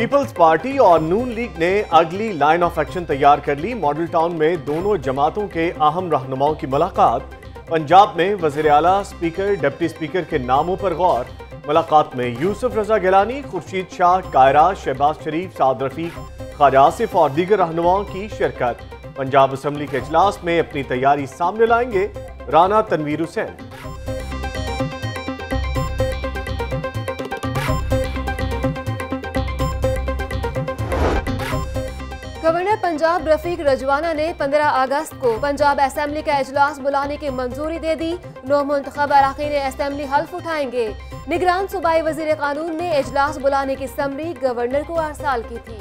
Peoples party اور نون league نے اگلی لائن آف ایکشن تیار کر لی۔ ماڈل ٹاؤن میں دونوں جماعتوں کے اہم رہنماؤں کی ملاقات۔ پنجاب میں وزیر اعلیٰ سپیکر، ڈپٹی سپیکر کے ناموں پر غور۔ ملاقات میں یوسف رضا گیلانی، خورشید شاہ قائرہ شہباز شریف، سعد رفیق، خواجہ آصف اور دیگر رہنماؤں کی شرکت۔ پنجاب اسمبلی کے اجلاس میں اپنی تیاری سامنے لائیں گے رانا تنویر حسین۔ گورنر پنجاب رفیق رجوانہ نے پندرہ اگست کو پنجاب اسمبلی کا اجلاس بلانے کی منظوری دے دی۔ نو منتخب اراکین اسمبلی حلف اٹھائیں گے۔ نگران صوبائی وزیر قانون نے اجلاس بلانے کی سمری گورنر کو ارسال کی تھی۔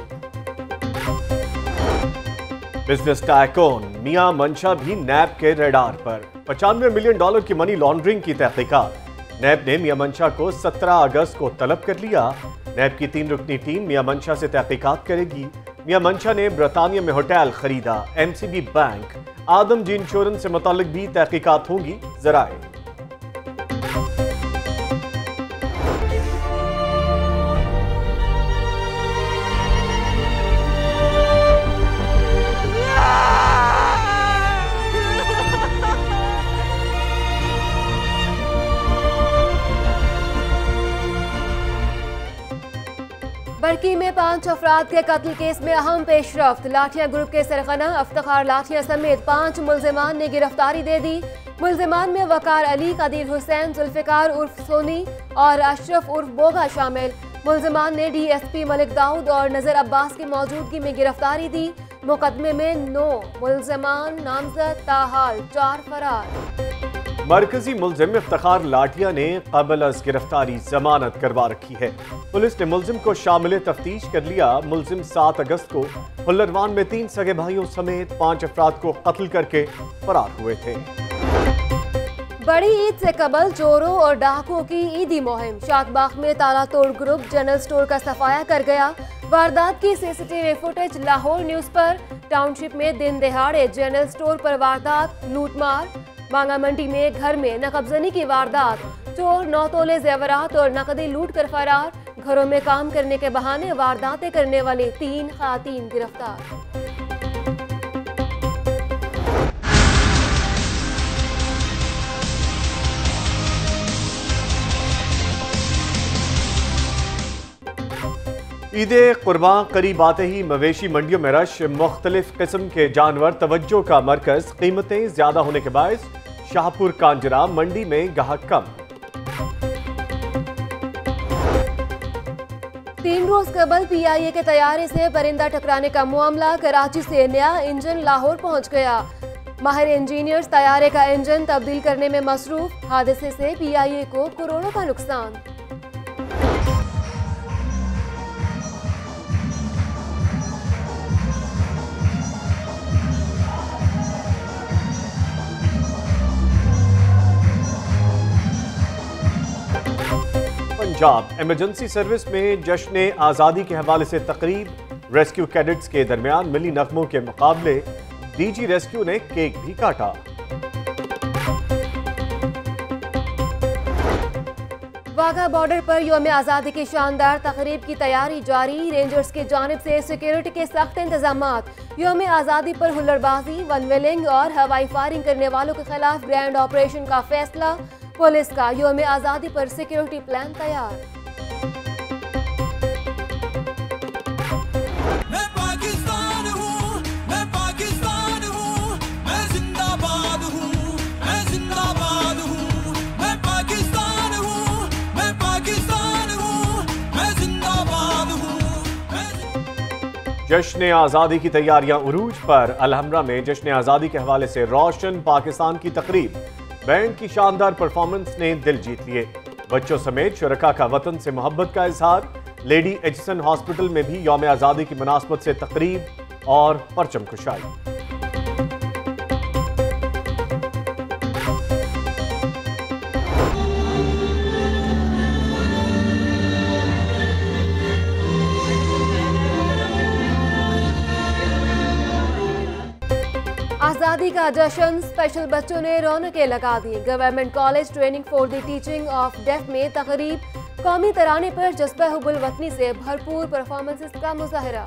بزنس ٹائکون میاں منشا بھی نیب کے ریڈار پر۔ پچانوے ملین ڈالر کی منی لانڈرنگ کی تحقیقات۔ نیب نے میاں منشا کو سترہ اگست کو طلب کر لیا۔ نیب کی تین رکنی ٹیم میاں منشا سے تحقیقات کرے گی۔ میاں منشا نے برطانیہ میں ہوٹل خریدا M C B bank Adamjee insurance سے متعلق بھی تحقیقات ہوں گی۔ ذرائع۔ برکی میں پانچ افراد کے قتل کیس میں اہم پیش رفت۔ لاٹھیاں گروپ کے سرغنہ افتخار لاٹھیاں سمیت پانچ ملزمان نے گرفتاری دے دی۔ ملزمان میں وقار علی، قدیر حسین، ذوالفقار عرف سونی اور اشرف عرف بوگا شامل۔ ملزمان نے ڈی ایس پی ملک داؤد اور نظر عباس کی موجودگی میں گرفتاری دی۔ مقدمے میں نو ملزمان، نامزد، تاحال، چار فرار۔ مرکزی ملزم افتخار لاٹیا نے قبل از گرفتاری ضمانت کروا رکھی ہے۔ پولیس نے ملزم کو شامل تفتیش کر لیا۔ ملزم سات اگست کو پلروان میں تین سگے بھائیوں سمیت پانچ افراد کو قتل کر کے فرار ہوئے تھے۔ بڑی عید سے قبل چوروں اور ڈاکوں کی عیدی مہم۔ شاک باغ میں تالا توڑ گروپ جنرل سٹور کا صفایا کر گیا۔ واردات کی C C T V footage Lahore news پر۔ ٹاؤن شپ میں دن دہاڑے جنرل سٹور پر واردات، لوٹ مار۔ بانگا منڈی میں گھر میں نقب زنی کی واردات۔ چور نو تولے زیورات اور نقدی لوٹ کر فرار۔ گھروں میں کام کرنے کے بہانے وارداتیں کرنے والی تین خواتین گرفتار۔ عید قربان قریب آتے ہی مویشی منڈیوں میں رش، مختلف قسم کے جانور توجہ کا مرکز، قیمتیں زیادہ ہونے کے باعث شاہپور کانجرا منڈی میں گاہک کم۔ تین روز قبل پی آئی اے کے طیارے سے پرندہ ٹکرانے کا معاملہ، کراچی سے نیا انجن لاہور پہنچ گیا۔ ماہر انجینئرز طیارے کا انجن تبدیل کرنے میں مصروف، حادثے سے پی آئی اے کو کروڑوں کا نقصان۔ پنجاب ایمرجنسی سروس میں جشن آزادی کے حوالے سے تقریب۔ ریسکیو کیڈٹس کے درمیان ملی نغموں کے مقابلے۔ ڈی جی ریسکیو نے کیک بھی کاٹا۔ واگا بارڈر پر یوم آزادی کی شاندار تقریب کی تیاری جاری۔ رینجرز کی جانب سے سیکیورٹی کے سخت انتظامات۔ یوم آزادی پر ہلڑ بازی، ون ویلنگ اور ہوائی فائرنگ کرنے والوں کے خلاف گرینڈ آپریشن کا فیصلہ۔ پولیس کا یوم آزادی پر سیکیورٹی پلان تیار۔ میں پاکستان ہوں میں پاکستان ہوں میں زندہ باد ہوں میں زندہ باد ہوں۔ میں پاکستان ہوں میں پاکستان ہوں میں زندہ باد ہوں میں جشن آزادی کی تیاریاں عروج پر الحمرہ میں جشن آزادی کے حوالے سے روشن پاکستان کی تقریب۔ بینڈ کی شاندار پرفارمنس نے دل جیت لیے۔ بچوں سمیت شرکا کا وطن سے محبت کا اظہار۔ لیڈی ایجسن ہاسپٹل میں بھی یوم آزادی کی مناسبت سے تقریب اور پرچم کشائی۔ آزادی کا جشن اسپیشل بچوں نے رونقیں لگا دی government college training for the teaching of deaf میں تقریب قومی ترانے پر جذبہ حب الوطنی سے بھرپور پرفارمنسز کا مظاہرہ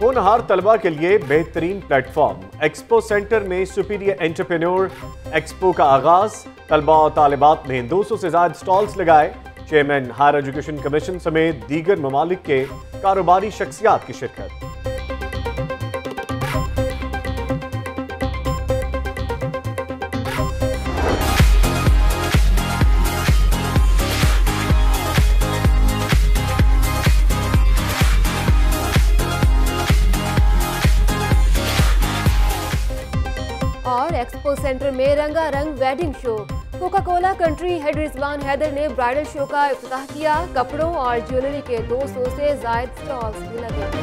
ہونہار طلبہ کے لیے بہترین پلیٹ فارم ایکسپو سینٹر میں سپیریئر انٹرپرینور ایکسپو کا آغاز طلبہ اور طالبات نے دو سو سے زائد سٹالز لگائے چیئرمین ہائر ایجوکیشن کمیشن سمیت دیگر ممالک کے کاروباری شخصیات کی شرکت. ایکسپو سینٹر میں رنگا رنگ wedding show Coca Cola country head Rizwan Haider نے برائڈل شو کا افتتاح کیا۔ کپڑوں اور جیولری کے دو سو سے زائد سٹالز بھی لگے۔